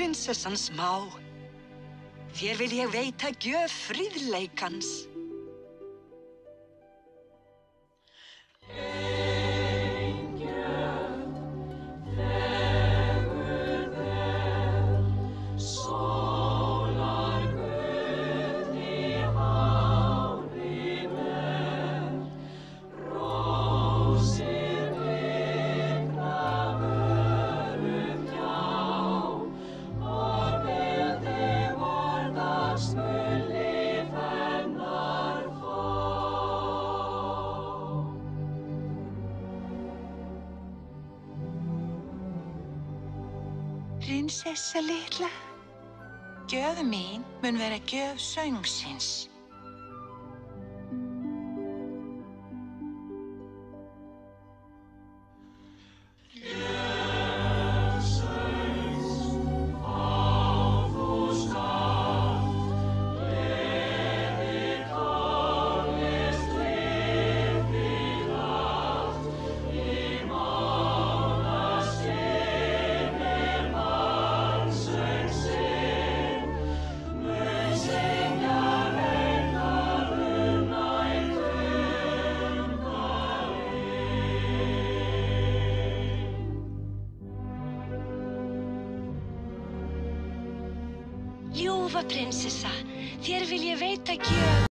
prinsessan smá. Þér vil ég veita gjöf fríðleikans. Prinsessa litla, gjöf mín mun vera gjöf söngsins. Ljúfa prinsessa, þér vil ég veita gjöf.